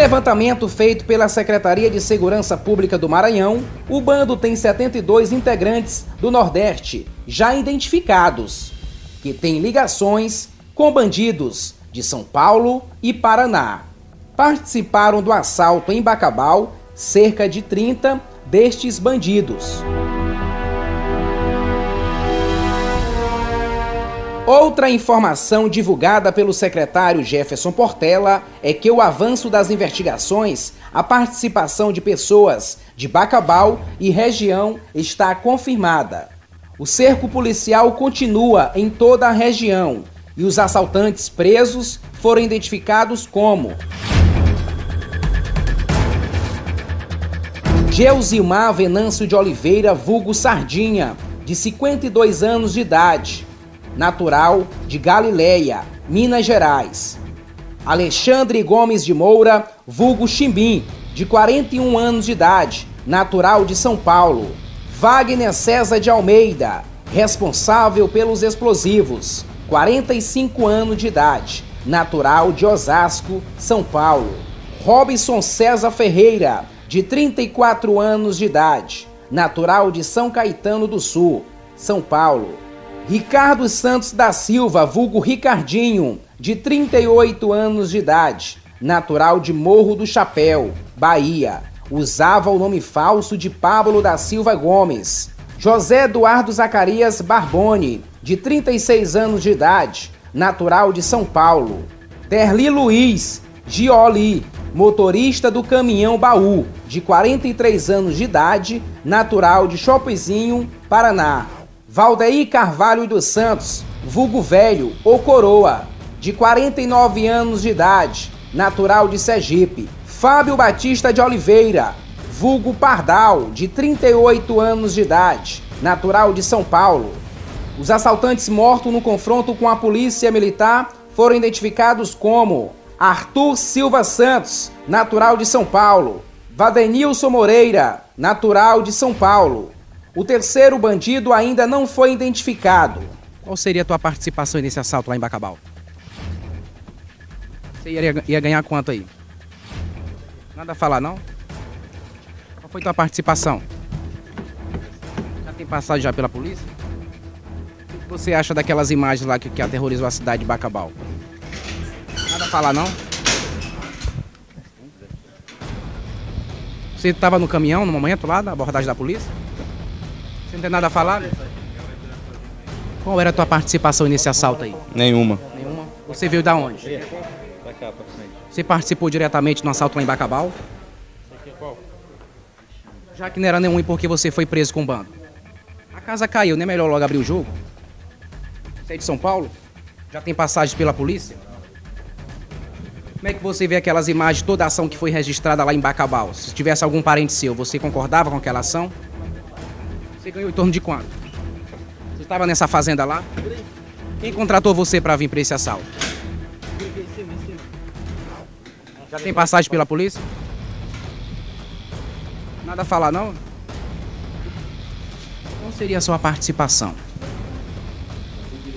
levantamento feito pela Secretaria de Segurança Pública do Maranhão, o bando tem 72 integrantes do Nordeste já identificados, que têm ligações com bandidos de São Paulo e Paraná. Participaram do assalto em Bacabal cerca de 30 destes bandidos. Outra informação divulgada pelo secretário Jefferson Portela é que o avanço das investigações, a participação de pessoas de Bacabal e região está confirmada. O cerco policial continua em toda a região e os assaltantes presos foram identificados como Geusilmar Venâncio de Oliveira, vulgo Sardinha, de 52 anos de idade, natural de Galileia, Minas Gerais. Alexandre Gomes de Moura, vulgo Chimbim, de 41 anos de idade, natural de São Paulo. Wagner César de Almeida, responsável pelos explosivos, 45 anos de idade, natural de Osasco, São Paulo. Robson César Ferreira, de 34 anos de idade, natural de São Caetano do Sul, São Paulo. Ricardo Santos da Silva, vulgo Ricardinho, de 38 anos de idade, natural de Morro do Chapéu, Bahia. Usava o nome falso de Pablo da Silva Gomes. José Eduardo Zacarias Barbone, de 36 anos de idade, natural de São Paulo. Terli Luiz Gioli, motorista do caminhão baú, de 43 anos de idade, natural de Chopezinho, Paraná. Valdeir Carvalho dos Santos, vulgo velho ou coroa, de 49 anos de idade, natural de Sergipe. Fábio Batista de Oliveira, vulgo Pardal, de 38 anos de idade, natural de São Paulo. Os assaltantes mortos no confronto com a polícia militar foram identificados como Arthur Silva Santos, natural de São Paulo. Vadenilson Moreira, natural de São Paulo. O terceiro bandido ainda não foi identificado. Qual seria a tua participação nesse assalto lá em Bacabal? Você ia, ia ganhar quanto aí? Nada a falar, não? Qual foi tua participação? Já tem passado já pela polícia? O que você acha daquelas imagens lá que, que aterrorizou a cidade de Bacabal? Nada a falar, não? Você estava no caminhão no momento lá da abordagem da polícia? Você não tem nada a falar? Qual era a tua participação nesse assalto aí? Nenhuma. Nenhuma? Você veio da onde? Da cá pra frente. Você participou diretamente no assalto lá em Bacabal? Já que não era nenhum e porque você foi preso com o bando. A casa caiu, não é melhor logo abrir o jogo? Você é de São Paulo? Já tem passagem pela polícia? Como é que você vê aquelas imagens, toda a ação que foi registrada lá em Bacabal? Se tivesse algum parente seu, você concordava com aquela ação? Você ganhou em torno de quanto? Você estava nessa fazenda lá? Quem contratou você para vir para esse assalto? Já tem passagem pela polícia? Nada a falar, não? Qual seria a sua participação?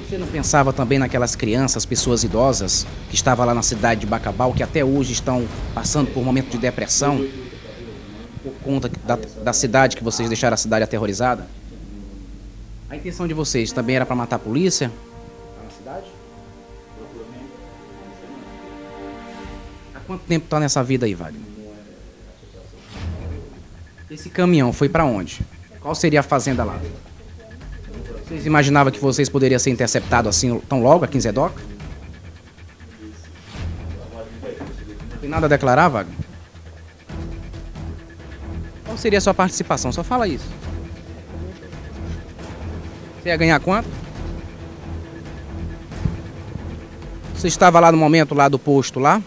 Você não pensava também naquelas crianças, pessoas idosas que estavam lá na cidade de Bacabal, que até hoje estão passando por um momento de depressão? Por conta da, da cidade que vocês deixaram a cidade aterrorizada? A intenção de vocês também era para matar a polícia? Na cidade? Há quanto tempo tá nessa vida aí, Wagner? Esse caminhão foi para onde? Qual seria a fazenda lá? Vocês imaginavam que vocês poderiam ser interceptados assim tão logo aqui em Zedoca? Tem nada a declarar, Wagner? Qual seria a sua participação? Só fala isso. Você ia ganhar quanto? Você estava lá no momento lá do posto lá?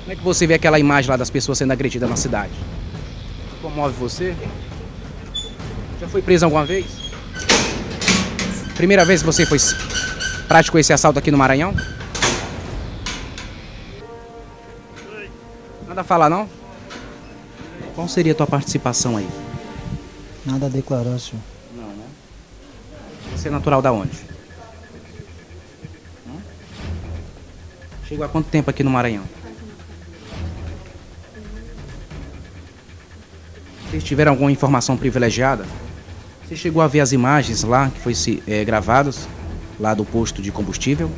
Como é que você vê aquela imagem lá das pessoas sendo agredidas na cidade? Comove você? Já foi preso alguma vez? Primeira vez que você foi praticou esse assalto aqui no Maranhão? Nada a falar não? Qual seria a tua participação aí? Nada a declarar, senhor. Não, né? Você é natural da onde? Chegou há quanto tempo aqui no Maranhão? Vocês tiveram alguma informação privilegiada? Você chegou a ver as imagens lá que foi é, gravadas lá do posto de combustível?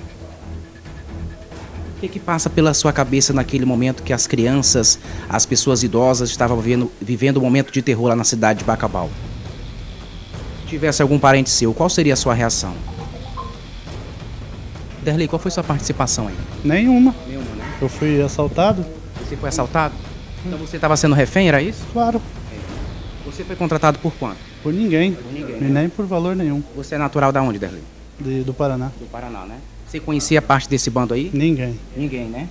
O que, que passa pela sua cabeça naquele momento que as crianças, as pessoas idosas estavam vivendo, vivendo um momento de terror lá na cidade de Bacabal? Se tivesse algum parente seu, qual seria a sua reação? Derley, qual foi sua participação aí? Nenhuma. Nenhuma, né? Eu fui assaltado? Você foi assaltado? Então você estava sendo refém, era isso? Claro. Você foi contratado por quanto? Por ninguém. Por ninguém, né? nem por valor nenhum. Você é natural da onde, Derley? De- do Paraná. Do Paraná, né? Você conhecia parte desse bando aí? Ninguém. Ninguém, né?